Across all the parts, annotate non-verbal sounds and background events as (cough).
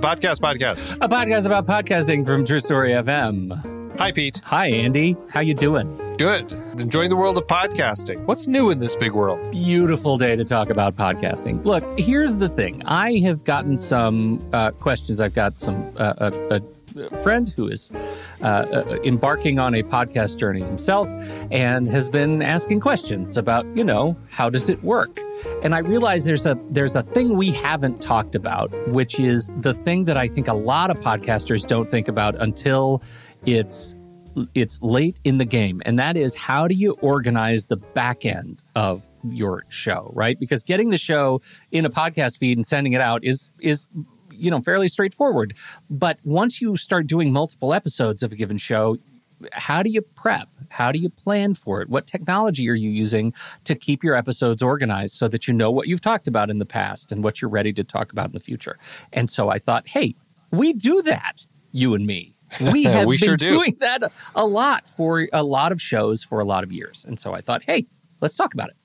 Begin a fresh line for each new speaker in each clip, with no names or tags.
the Podcast Podcast.
A podcast about podcasting from TruStory FM.
Hi, Pete.
Hi, Andy. How you doing?
Good. Enjoying the world of podcasting. What's new in this big world?
Beautiful day to talk about podcasting. Look, here's the thing. I have gotten some uh, questions. I've got some uh, a, a friend who is uh, uh, embarking on a podcast journey himself and has been asking questions about, you know, how does it work? And I realize there's a there's a thing we haven't talked about, which is the thing that I think a lot of podcasters don't think about until it's it's late in the game and that is how do you organize the back end of your show right because getting the show in a podcast feed and sending it out is is you know fairly straightforward but once you start doing multiple episodes of a given show how do you prep how do you plan for it what technology are you using to keep your episodes organized so that you know what you've talked about in the past and what you're ready to talk about in the future and so i thought hey we do that you and me (laughs) we have
We
been
sure do.
doing that a lot for a lot of shows for a lot of years. And so I thought, hey, let's talk about it.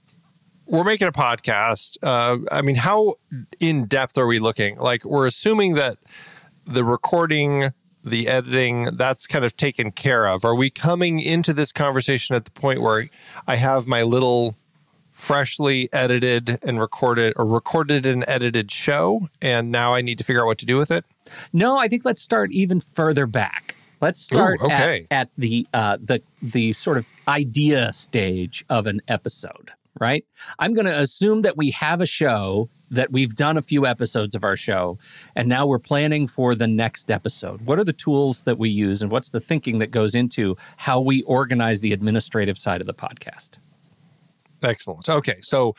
We're making a podcast. Uh, I mean, how in depth are we looking? Like, we're assuming that the recording, the editing, that's kind of taken care of. Are we coming into this conversation at the point where I have my little freshly edited and recorded or recorded and edited show, and now I need to figure out what to do with it?
No, I think let's start even further back. Let's start
Ooh, okay.
at, at the uh, the the sort of idea stage of an episode, right? I'm going to assume that we have a show that we've done a few episodes of our show, and now we're planning for the next episode. What are the tools that we use, and what's the thinking that goes into how we organize the administrative side of the podcast?
Excellent. Okay. So,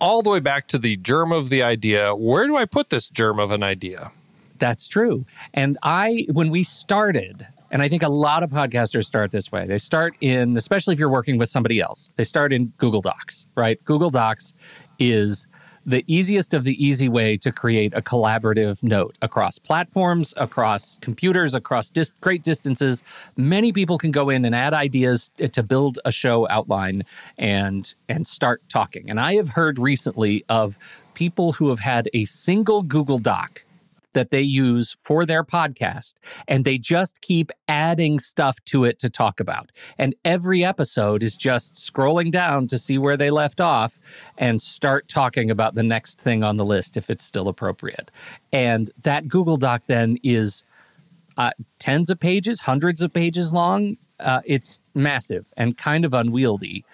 all the way back to the germ of the idea, where do I put this germ of an idea?
That's true. And I, when we started, and I think a lot of podcasters start this way. They start in, especially if you're working with somebody else, they start in Google Docs, right? Google Docs is the easiest of the easy way to create a collaborative note across platforms, across computers, across dis- great distances. Many people can go in and add ideas to build a show outline and and start talking. And I have heard recently of people who have had a single Google Doc that they use for their podcast and they just keep adding stuff to it to talk about. And every episode is just scrolling down to see where they left off and start talking about the next thing on the list if it's still appropriate. And that Google Doc then is uh, tens of pages, hundreds of pages long. Uh, it's massive and kind of unwieldy.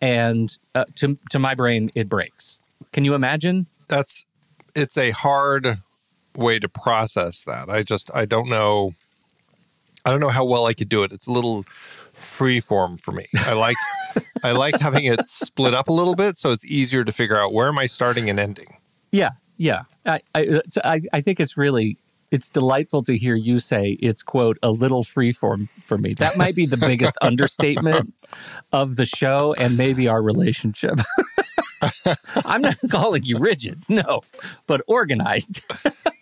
And uh, to, to my brain, it breaks. Can you imagine?
That's it's a hard way to process that. I just I don't know I don't know how well I could do it. It's a little free form for me. I like I like having it split up a little bit so it's easier to figure out where am I starting and ending.
Yeah, yeah. I, I, I, I think it's really it's delightful to hear you say it's quote a little freeform for me. That might be the biggest understatement of the show and maybe our relationship. (laughs) I'm not calling you rigid, no, but organized. (laughs)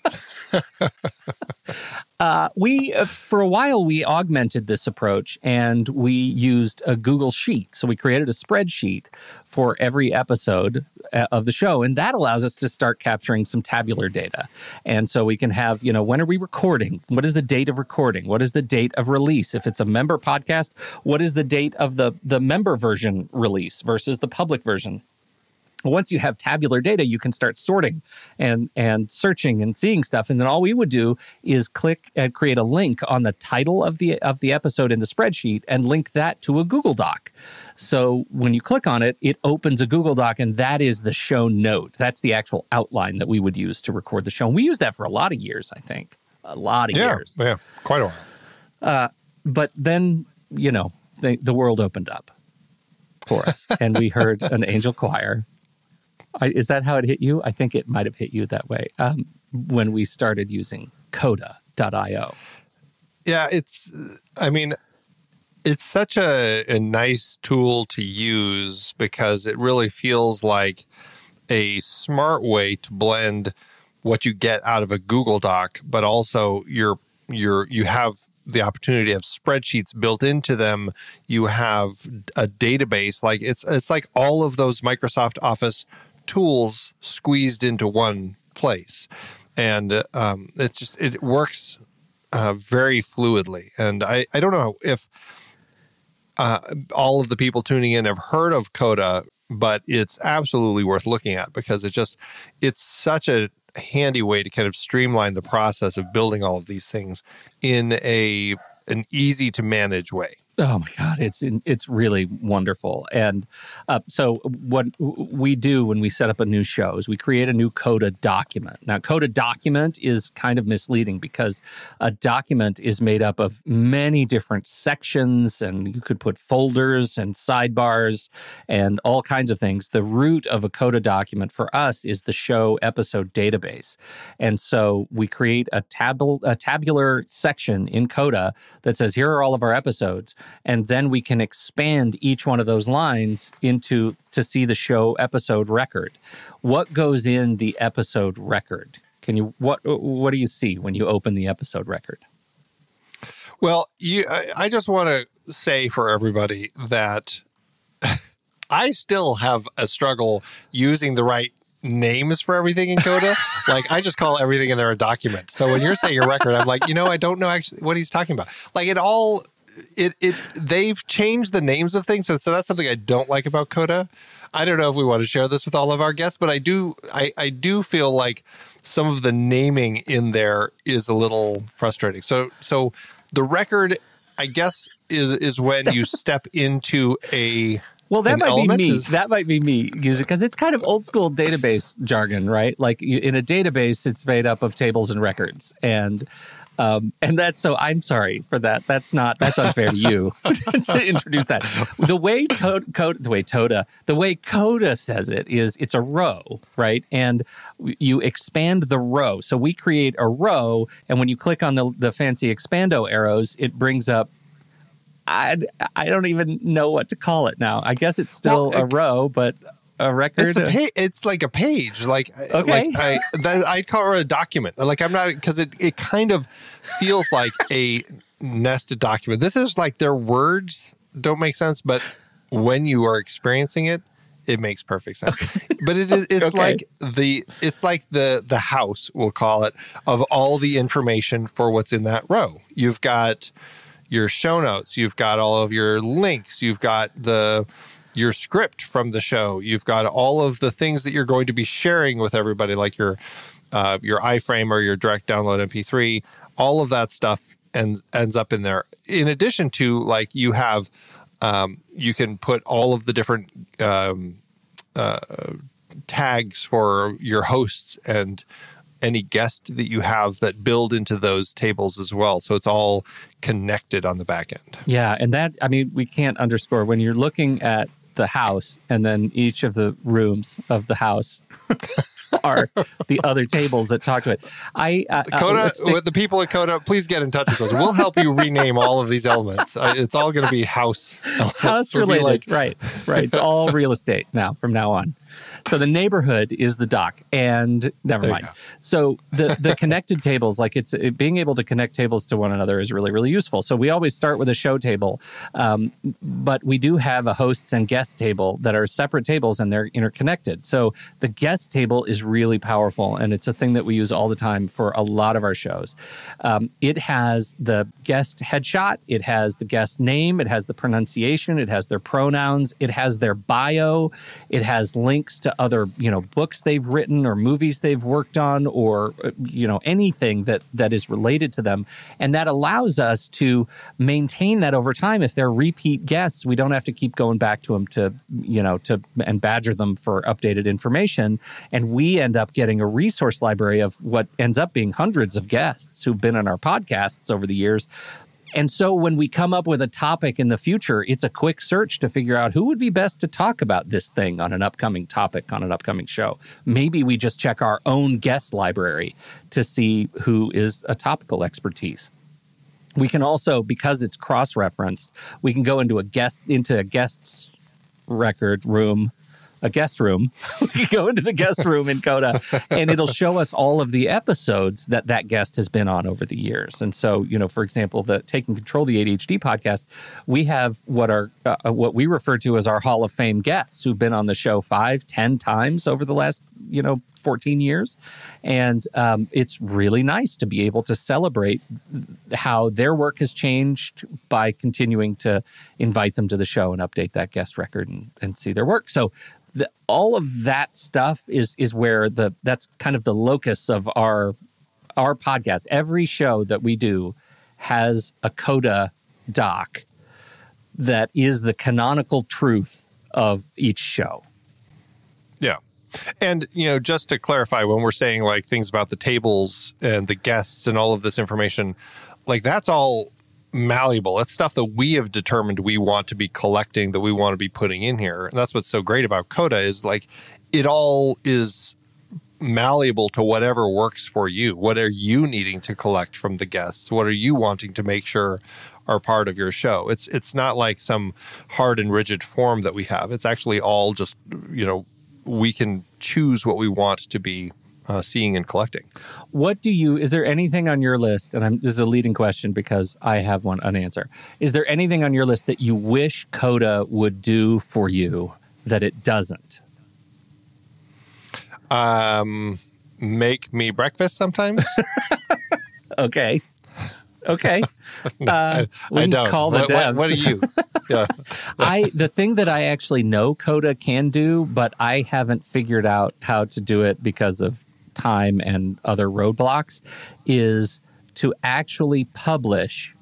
Uh, we uh, for a while we augmented this approach and we used a Google Sheet. So we created a spreadsheet for every episode uh, of the show, and that allows us to start capturing some tabular data. And so we can have, you know, when are we recording? What is the date of recording? What is the date of release? If it's a member podcast, what is the date of the the member version release versus the public version? Once you have tabular data you can start sorting and and searching and seeing stuff. And then all we would do is click and create a link on the title of the of the episode in the spreadsheet and link that to a google doc. So when you click on it it opens a google doc and that is the show note. That's the actual outline that we would use to record the show. And we used that for a lot of years i think. A lot of
Yeah,
years.
yeah, quite a while.
Uh, but then you know the, the world opened up for us and we heard an angel choir I, is that how it hit you i think it might have hit you that way um, when we started using coda.io
Yeah, it's I mean it's such a, a nice tool to use because it really feels like a smart way to blend what you get out of a Google Doc, but also you're you're you have the opportunity of spreadsheets built into them. You have a database like it's it's like all of those Microsoft Office tools squeezed into one place. and um, it's just it works uh, very fluidly. And I I don't know if uh, all of the people tuning in have heard of Coda, but it's absolutely worth looking at because it just it's such a handy way to kind of streamline the process of building all of these things in a an easy to manage way.
Oh my God, it's it's really wonderful. And uh, so, what we do when we set up a new show is we create a new Coda document. Now, Coda document is kind of misleading because a document is made up of many different sections, and you could put folders and sidebars and all kinds of things. The root of a Coda document for us is the show episode database, and so we create a, tab- a tabular section in Coda that says here are all of our episodes and then we can expand each one of those lines into to see the show episode record what goes in the episode record can you what what do you see when you open the episode record
well you i just want to say for everybody that (laughs) i still have a struggle using the right names for everything in Coda. (laughs) like I just call everything in there a document. So when you're saying your record, I'm like, you know, I don't know actually what he's talking about. Like it all it it they've changed the names of things, and so that's something I don't like about Coda. I don't know if we want to share this with all of our guests, but I do I, I do feel like some of the naming in there is a little frustrating. So so the record, I guess, is is when you (laughs) step into a
well, that might be me. That might be me using because it's kind of old school database jargon, right? Like in a database, it's made up of tables and records, and um, and that's so I'm sorry for that. That's not that's unfair to you (laughs) (laughs) to introduce that. The way to, Coda, the way Toda, the way Coda says it is it's a row, right? And you expand the row. So we create a row, and when you click on the the fancy expando arrows, it brings up I, I don't even know what to call it now. I guess it's still well, a row, but a record?
It's a pa- It's like a page. Like okay, like I that, I'd call it a document. Like I'm not because it it kind of feels like a nested document. This is like their words don't make sense, but when you are experiencing it, it makes perfect sense. Okay. But it is (laughs) it's okay. like the it's like the the house we'll call it of all the information for what's in that row. You've got your show notes, you've got all of your links, you've got the your script from the show. You've got all of the things that you're going to be sharing with everybody, like your uh, your iframe or your direct download MP3. All of that stuff ends ends up in there. In addition to like you have, um, you can put all of the different um, uh, tags for your hosts and any guest that you have that build into those tables as well. So it's all connected on the back end.
Yeah. And that, I mean, we can't underscore when you're looking at the house, and then each of the rooms of the house (laughs) are the other tables that talk to it. I uh,
Coda, uh, the people at Coda, please get in touch with us. We'll help you rename all of these elements. Uh, it's all going to be house
house related, like... right? Right. It's all real estate now from now on. So the neighborhood is the doc, and never mind. So the the (laughs) connected tables, like it's it, being able to connect tables to one another, is really really useful. So we always start with a show table, um, but we do have a hosts and guest table that are separate tables and they're interconnected. So the guest table is really powerful, and it's a thing that we use all the time for a lot of our shows. Um, it has the guest headshot, it has the guest name, it has the pronunciation, it has their pronouns, it has their bio, it has links to other you know books they've written or movies they've worked on or uh, you know anything that that is related to them. And that allows us to maintain that over time. If they're repeat guests we don't have to keep going back to them to you know to and badger them for updated information. And we end up getting a resource library of what ends up being hundreds of guests who've been on our podcasts over the years and so when we come up with a topic in the future, it's a quick search to figure out who would be best to talk about this thing on an upcoming topic on an upcoming show. Maybe we just check our own guest library to see who is a topical expertise. We can also, because it's cross-referenced, we can go into a guest into a guest's record room a guest room. (laughs) we go into the guest (laughs) room in Coda, and it'll show us all of the episodes that that guest has been on over the years. And so, you know, for example, the Taking Control the ADHD podcast, we have what are uh, uh, what we refer to as our Hall of Fame guests who've been on the show five, ten times over the last, you know, 14 years. And um, it's really nice to be able to celebrate how their work has changed by continuing to invite them to the show and update that guest record and, and see their work. So the, all of that stuff is is where the that's kind of the locus of our our podcast. Every show that we do has a coda doc that is the canonical truth of each show.
Yeah. And, you know, just to clarify, when we're saying like things about the tables and the guests and all of this information, like that's all malleable. It's stuff that we have determined we want to be collecting, that we want to be putting in here. And that's what's so great about Coda is like it all is malleable to whatever works for you. What are you needing to collect from the guests? What are you wanting to make sure are part of your show? It's it's not like some hard and rigid form that we have. It's actually all just you know we can choose what we want to be uh, seeing and collecting.
What do you? Is there anything on your list? And I'm, this is a leading question because I have one an answer. Is there anything on your list that you wish Coda would do for you that it doesn't?
Um, make me breakfast sometimes. (laughs)
okay. Okay. (laughs) Uh, we
I don't.
call the
what,
devs.
What, what are you? (laughs) yeah. (laughs)
I the thing that I actually know Coda can do, but I haven't figured out how to do it because of time and other roadblocks, is to actually publish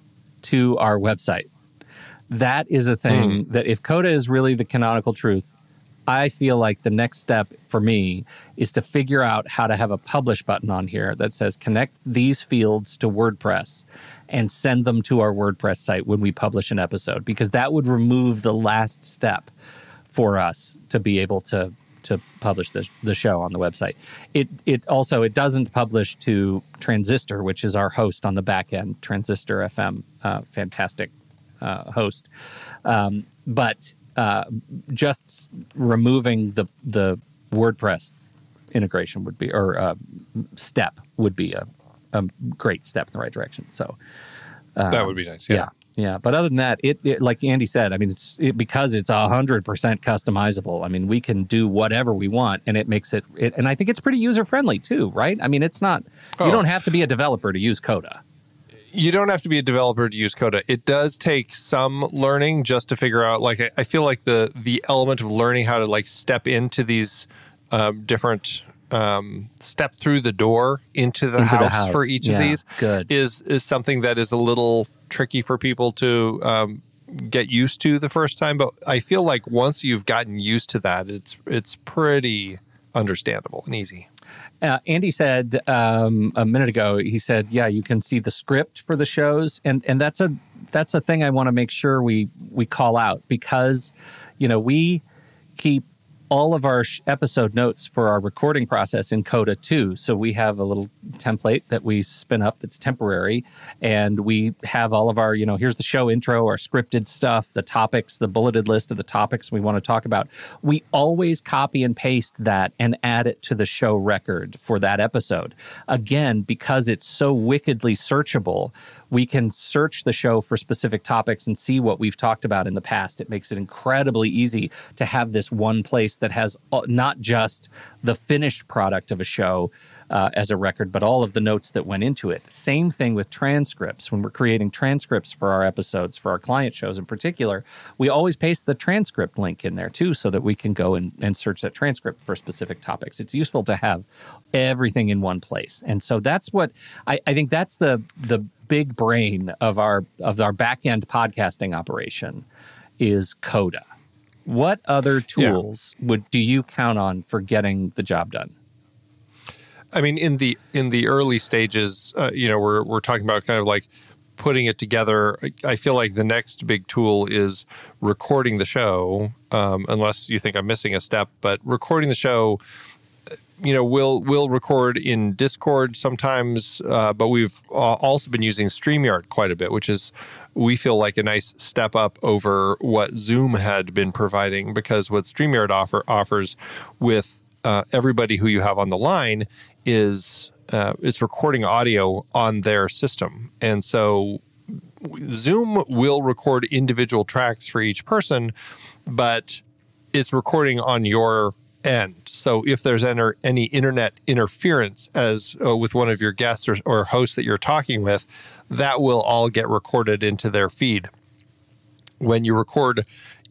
to our website. That is a thing hmm. that if Coda is really the canonical truth, I feel like the next step for me is to figure out how to have a publish button on here that says connect these fields to WordPress and send them to our WordPress site when we publish an episode because that would remove the last step for us to be able to to publish the, the show on the website. It it also it doesn't publish to Transistor, which is our host on the back end, Transistor FM, uh, fantastic uh, host. Um, but uh, just removing the the WordPress integration would be or uh, step would be a, a great step in the right direction. So
that would be nice.
yeah.
Yeah.
yeah, But other than that, it, it like Andy said, I mean, it's it, because it's hundred percent customizable. I mean, we can do whatever we want, and it makes it, it. And I think it's pretty user friendly too, right? I mean, it's not.
Oh.
You don't have to be a developer to use Coda.
you don't have to be a developer to use Coda. It does take some learning just to figure out. Like I, I feel like the the element of learning how to like step into these um, different um, step through the door into the,
Into
house,
the house.
for each
Yeah,
of these
good.
is is something that is a little tricky for people to um, get used to the first time. But I feel like once you've gotten used to that, it's it's pretty understandable and easy.
Uh, Andy said um, a minute ago. He said, "Yeah, you can see the script for the shows, and and that's a that's a thing I want to make sure we we call out because, you know, we keep all of our episode notes for our recording process in Coda too. So we have a little template that we spin up that's temporary, and we have all of our, you know, here's the show intro, our scripted stuff, the topics, the bulleted list of the topics we want to talk about. We always copy and paste that and add it to the show record for that episode. Again, because it's so wickedly searchable, we can search the show for specific topics and see what we've talked about in the past. It makes it incredibly easy to have this one place that has uh, not just the finished product of a show uh, as a record, but all of the notes that went into it. Same thing with transcripts. When we're creating transcripts for our episodes, for our client shows in particular, we always paste the transcript link in there too, so that we can go and, and search that transcript for specific topics. It's useful to have everything in one place. And so that's what I, I think that's the the big brain of our of our back end podcasting operation is Coda. What other tools would do you count on for getting the job done?
I mean, in the in the early stages, uh, you know, we're we're talking about kind of like putting it together. I- feel like the next big tool is recording the show, um, unless you think I'm missing a step. But recording the show, uh, you know, we'll we'll record in Discord sometimes, uh, but we've also been using Streamyard quite a bit, which is we feel like a nice step up over what Zoom had been providing because what Streamyard offer offers with uh, everybody who you have on the line is uh, it's recording audio on their system, and so Zoom will record individual tracks for each person, but it's recording on your end. So if there's any internet interference as uh, with one of your guests or, or hosts that you're talking with, that will all get recorded into their feed. When you record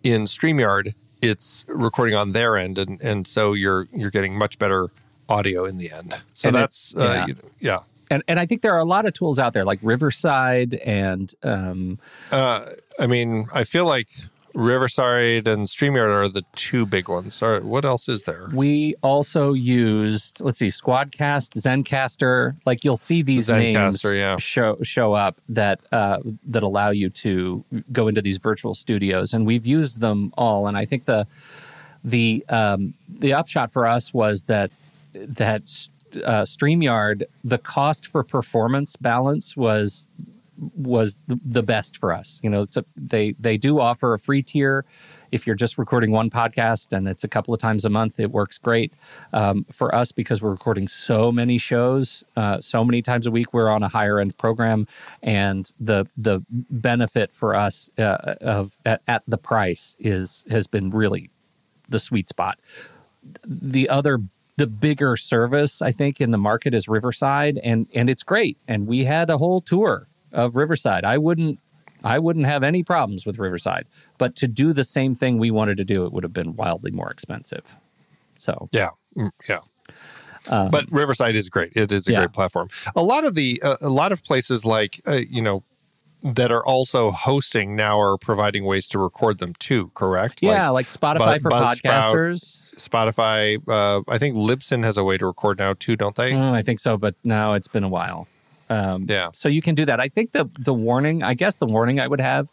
in StreamYard, it's recording on their end, and, and so you're you're getting much better audio in the end. So
And
that's uh,
yeah.
you know, yeah.
And and I think there are a lot of tools out there like Riverside and um,
Uh, I mean, I feel like Riverside and StreamYard are the two big ones. Or what else is there?
we also used let's see Squadcast, Zencastr. Like you'll see these names
yeah.
show show up that uh, that allow you to go into these virtual studios, and we've used them all. And I think the the um, the upshot for us was that that uh, Streamyard, the cost for performance balance was was the, best for us. You know, it's a, they they do offer a free tier if you're just recording one podcast and it's a couple of times a month. It works great um, for us because we're recording so many shows, uh, so many times a week. We're on a higher end program, and the the benefit for us uh, of at, at the price is has been really the sweet spot. The other the bigger service I think in the market is Riverside and and it's great and we had a whole tour of Riverside. I wouldn't I wouldn't have any problems with Riverside, but to do the same thing we wanted to do it would have been wildly more expensive. So,
Yeah, mm, yeah. but Riverside is great. It is a
Um, yeah.
great platform. A lot of the uh, a lot of places like uh, you know that are also hosting now are providing ways to record them too. Correct?
yeah, like, Spotify
Bu-
for
Buzzsprout.
podcasters.
Spotify. Uh, I think Libsyn has a way to record now too, don't they?
Oh, I think so, but now it's been a while. Um,
Yeah.
So you can do that. I think the the warning, I guess the warning I would have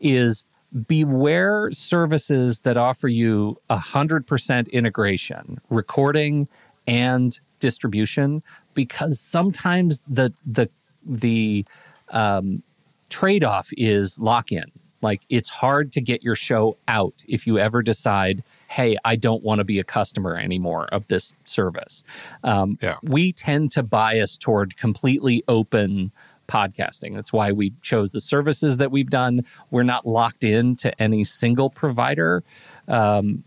is beware services that offer you a hundred percent integration, recording and distribution, because sometimes the the the um, trade off is lock in. Like it's hard to get your show out if you ever decide, hey, I don't want to be a customer anymore of this service. Um,
Yeah.
We tend to bias toward completely open podcasting. That's why we chose the services that we've done. We're not locked in to any single provider. Um,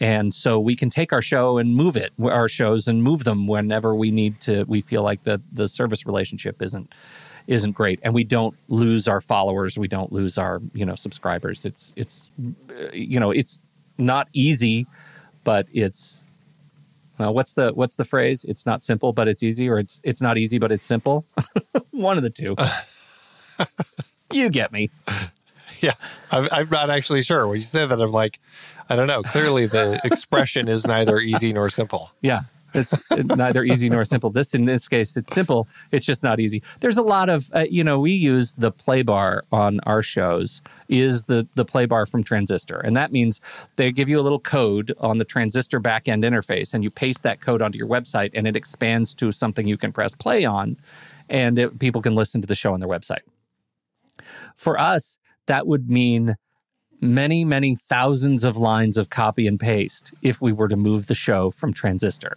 and so we can take our show and move it, our shows and move them whenever we need to. We feel like the the service relationship isn't isn't great, and we don't lose our followers. We don't lose our you know subscribers. It's it's uh, you know it's not easy, but it's uh, what's the what's the phrase? It's not simple, but it's easy, or it's it's not easy, but it's simple. (laughs) One of the two. (laughs) you get me.
Yeah, I'm, I'm not actually sure. When you say that, I'm like, I don't know. Clearly, the expression is neither easy nor simple.
Yeah. It's neither easy nor simple. This, in this case, it's simple. It's just not easy. There's a lot of, uh, you know, we use the play bar on our shows is the the play bar from Transistor, and that means they give you a little code on the Transistor backend interface, and you paste that code onto your website, and it expands to something you can press play on, and it, people can listen to the show on their website. For us, that would mean many, many thousands of lines of copy and paste if we were to move the show from Transistor.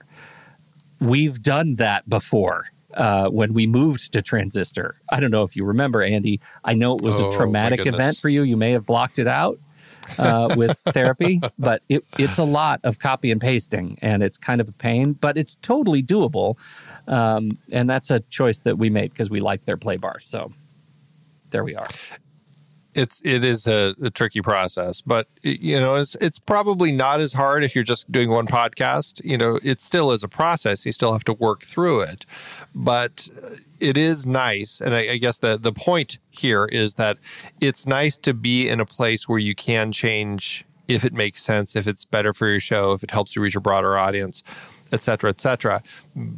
We've done that before uh, when we moved to Transistor. I don't know if you remember, Andy. I know it was
Oh,
a traumatic event for you. You may have blocked it out uh, with (laughs) therapy, but it, it's a lot of copy and pasting, and it's kind of a pain, but it's totally doable. Um, and that's a choice that we made because we like their play bar. So there we are.
It's it is a, a tricky process, but you know it's it's probably not as hard if you're just doing one podcast. You know, it still is a process. You still have to work through it, but uh, it is nice. And I, I guess the the point here is that it's nice to be in a place where you can change if it makes sense, if it's better for your show, if it helps you reach a broader audience, et cetera, et cetera.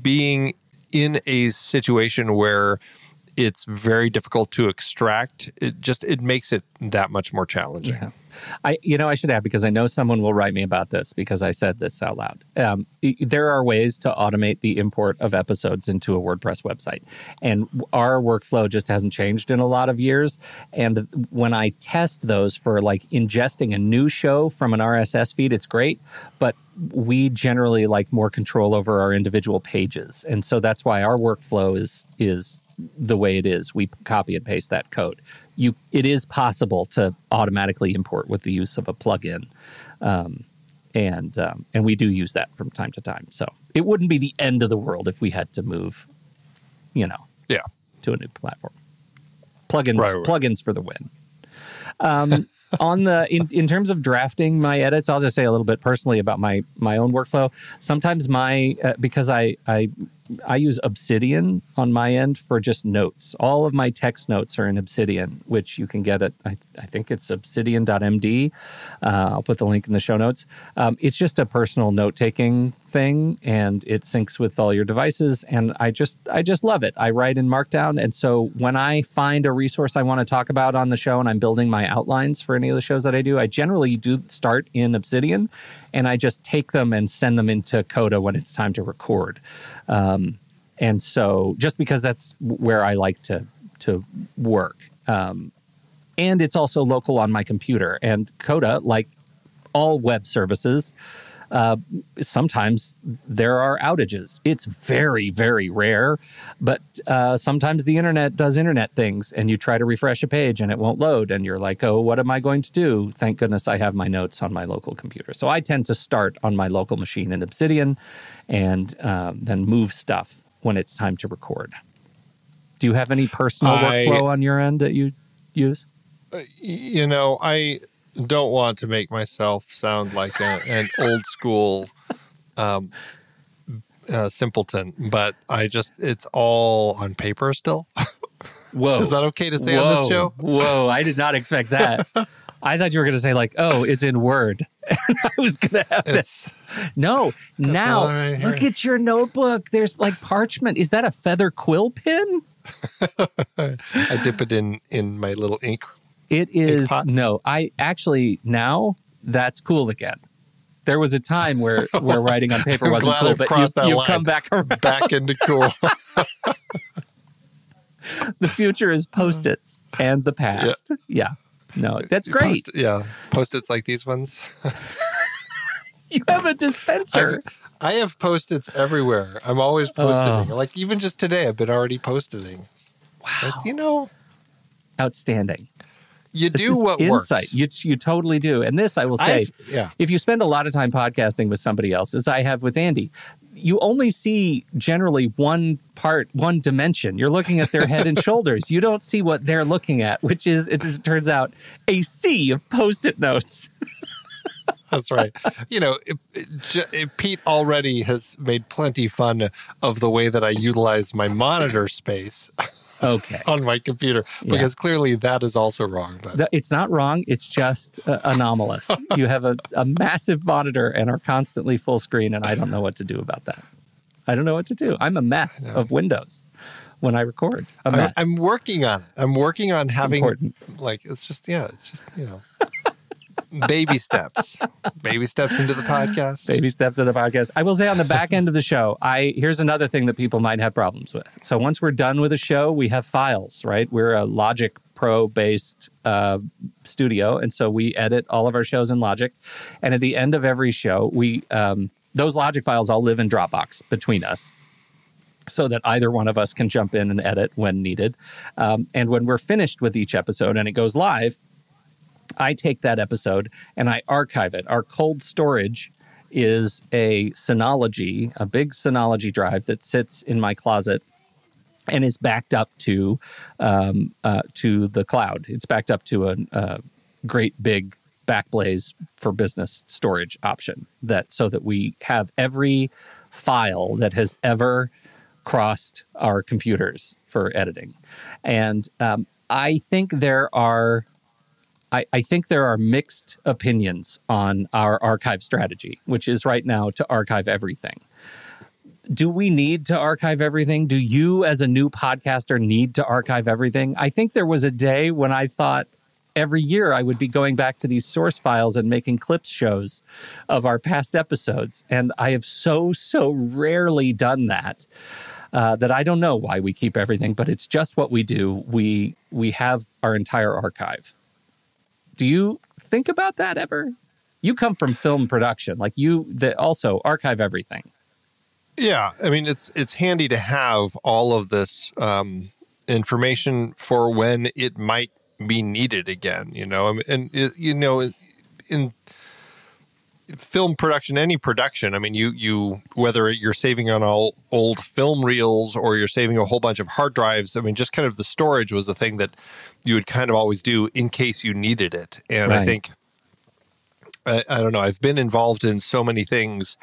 Being in a situation where it's very difficult to extract. It just it makes it that much more challenging.
Yeah. I, you know, I should add because I know someone will write me about this because I said this out loud. Um, there are ways to automate the import of episodes into a WordPress website, and our workflow just hasn't changed in a lot of years. And when I test those for like ingesting a new show from an RSS feed, it's great, but we generally like more control over our individual pages, and so that's why our workflow is is the way it is. We copy and paste that code. You, it is possible to automatically import with the use of a plugin, um, and um, and we do use that from time to time. So it wouldn't be the end of the world if we had to move, you know,
Yeah.
to a new platform. Plugins,
Right, right.
plugins for the win. Um, (laughs) on the in, in terms of drafting my edits, I'll just say a little bit personally about my my own workflow. Sometimes my uh, because I I I use Obsidian on my end for just notes. All of my text notes are in Obsidian, which you can get at I, I think it's obsidian.md. Uh, I'll put the link in the show notes. Um, it's just a personal note taking thing, and it syncs with all your devices. And I just I just love it. I write in Markdown, and so when I find a resource I want to talk about on the show, and I'm building my outlines for any of the shows that I do, I generally do start in Obsidian, and I just take them and send them into Coda when it's time to record. Um, and so, just because that's where I like to to work, um, and it's also local on my computer. And Coda, like all web services, uh, sometimes there are outages. It's very, very rare, but uh, sometimes the internet does internet things, and you try to refresh a page and it won't load, and you're like, "Oh, what am I going to do?" Thank goodness I have my notes on my local computer. So I tend to start on my local machine in Obsidian, and um, then move stuff when it's time to record. Do you have any personal
I-
workflow on your end that you use?
you know, I don't want to make myself sound like a, an old school um, uh, simpleton, but I just, it's all on paper still. (laughs)
Whoa.
Is that okay to say on this show?
Whoa, I did not expect that. (laughs) I thought you were going to say like, "Oh, it's in Word." (laughs) And I was going to have to. No, now
right
look at your notebook. There's like parchment. Is that a feather quill pen?
I dip it in in my little ink.
It is
pot?
no. I actually now that's cool again. There was a time where (laughs) oh, where writing on paper wasn't cool,
I've
but you,
line.
come back around.
Back into cool. (laughs) (laughs)
The future is uh-huh. post-its and the past. Yeah. No, that's great.
Post, yeah, post-its like these ones.
You have a dispenser.
I have post-its everywhere. I'm always oh. post-iting. Like even just today, I've been already post-iting. Wow. you know,
Outstanding.
You
This
do what
insight.
works.
You you totally do. And this I will say,
yeah.
if you spend a lot of time podcasting with somebody else, as I have with Andy, you only see generally one part, one dimension. You're looking at their head and (laughs) shoulders. You don't see what they're looking at, which is, it just turns out, a sea of post-it notes. (laughs)
That's right. You know, it, it, it- Pete already has made plenty fun of the way that I utilize my monitor space (laughs)
Okay.
on my computer
Yeah.
because clearly that is also wrong. But
It's not wrong. It's just uh, anomalous. (laughs) you have a, a massive monitor and are constantly full screen, and I don't know what to do about that. I don't know what to do. I'm a mess of Windows when I record. A
I,
mess.
I'm working on it. I'm working on having
important.
like it's just yeah, it's just you know. (laughs) baby steps, baby steps into the podcast.
baby steps into the podcast. I will say on the back end of the show, I here's another thing that people might have problems with. So once we're done with a show, we have files, right? We're a Logic Pro based uh, studio, and so we edit all of our shows in Logic. And at the end of every show, we um, those Logic files all live in Dropbox between us. So that either one of us can jump in and edit when needed. Um, and when we're finished with each episode and it goes live, I take that episode and I archive it. Our cold storage is a Synology, a big Synology drive that sits in my closet and is backed up to um, uh, to the cloud. It's backed up to a, a great big Backblaze for business storage option that so that we have every file that has ever crossed our computers for editing. And um, I think there are I, I think there are mixed opinions on our archive strategy, which is right now to archive everything. Do we need to archive everything? Do you, as a new podcaster, need to archive everything? I think there was a day when I thought every year I would be going back to these source files and making clips shows of our past episodes. And I have so, so rarely done that. Uh, that I don't know why we keep everything, but it's just what we do. We we have our entire archive. Do you think about that ever? You come from film production, like you that also archive everything.
Yeah, I mean it's it's handy to have all of this um, information for when it might be needed again. You know, and you know, in film production, any production. I mean, you you whether you're saving on all old film reels or you're saving a whole bunch of hard drives. I mean, just kind of the storage was a thing that you would kind of always do in case you needed it. And
Right.
I think I, I don't know. I've been involved in so many things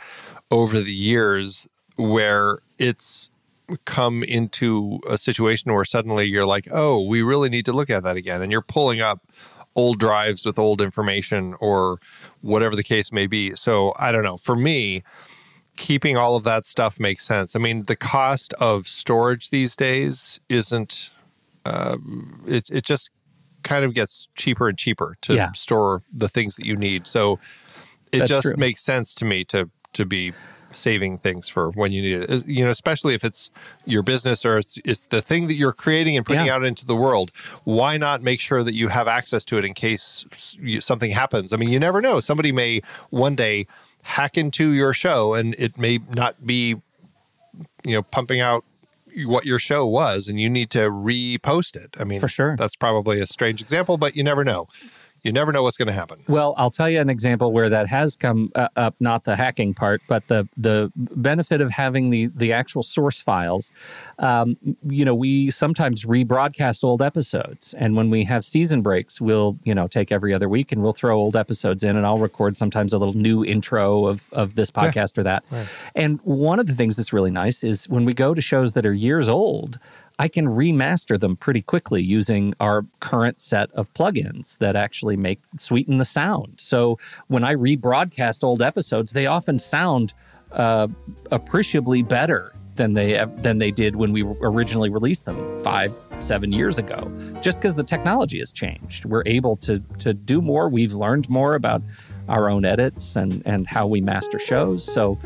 over the years where it's come into a situation where suddenly you're like, oh, we really need to look at that again. And you're pulling up old drives with old information or whatever the case may be. So I don't know. For me, keeping all of that stuff makes sense. I mean, the cost of storage these days isn't, uh, it's, it just kind of gets cheaper and cheaper to
Yeah.
store the things that you need. So it
That's
just
true.
makes sense to me to, to be saving things for when you need it. You know, especially if it's your business or it's, it's the thing that you're creating and putting
Yeah.
out into the world. Why not make sure that you have access to it in case something happens? I mean, you never know. Somebody may one day hack into your show and it may not be, you know, pumping out what your show was and you need to repost it. I mean,
For sure.
That's probably a strange example, but you never know. You never know what's going to happen.
Well, I'll tell you an example where that has come uh, up, not the hacking part, but the the benefit of having the the actual source files. Um, you know, we sometimes rebroadcast old episodes, and when we have season breaks, we'll you know take every other week and we'll throw old episodes in, and I'll record sometimes a little new intro of of this podcast or that. And one of the things that's really nice is when we go to shows that are years old. I can remaster them pretty quickly using our current set of plugins that actually make sweeten the sound. So when I rebroadcast old episodes, they often sound uh, appreciably better than they than they did when we originally released them five seven years ago. Just because the technology has changed, we're able to to do more. We've learned more about our own edits and and how we master shows. So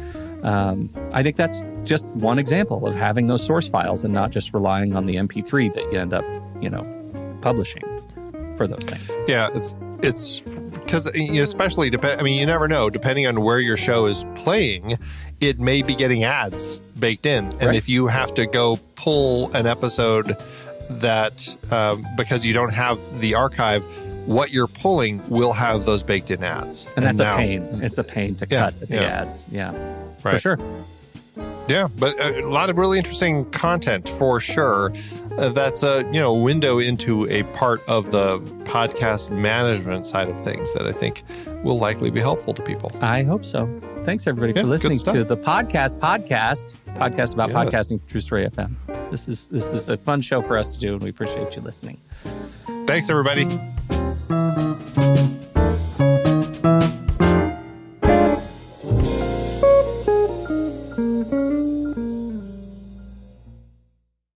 um, I think that's just one example of having those source files and not just relying on the MP3 that you end up, you know, publishing for those things.
Yeah, it's it's because especially depend. I mean, you never know. Depending on where your show is playing, it may be getting ads baked in, and
Right.
if you have to go pull an episode that um, because you don't have the archive, what you're pulling will have those baked in ads,
And that's
now-
a pain. It's a pain to cut the
yeah.
ads. Yeah, for sure.
Yeah, but a lot of really interesting content for sure. Uh, that's a you know window into a part of the podcast management side of things that I think will likely be helpful to people.
I hope so. Thanks everybody
Yeah,
for listening to the podcast podcast podcast about
Yes.
podcasting TruStory FM. This is this is a fun show for us to do, and we appreciate you listening.
Thanks, everybody.